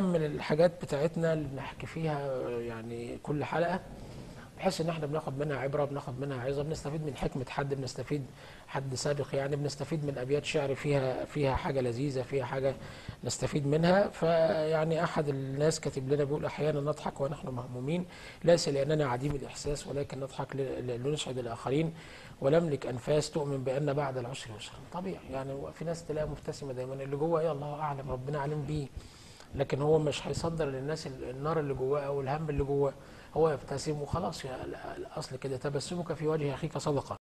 بنكمل الحاجات بتاعتنا اللي بنحكي فيها يعني كل حلقة. بحيث إن إحنا بناخد منها عبرة بناخد منها عظة بنستفيد من حكمة حد بنستفيد حد سابق يعني بنستفيد من أبيات شعر فيها فيها حاجة لذيذة فيها حاجة نستفيد منها. فيعني أحد الناس كاتب لنا بيقول أحيانا نضحك ونحن مهمومين. ليس لأننا عديم الإحساس ولكن نضحك لنسعد الآخرين ونملك أنفاس تؤمن بأن بعد العسر يسرا. طبيعي يعني في ناس تلاقيها مبتسمة دايما اللي جوه إيه الله أعلم ربنا عليم بيه. لكن هو مش هيصدر للناس ال- النار اللي جواه أو الهم اللي جواه. هو يبتسم وخلاص يا- الأصل كده. تبسمك في وجه أخيك صدقه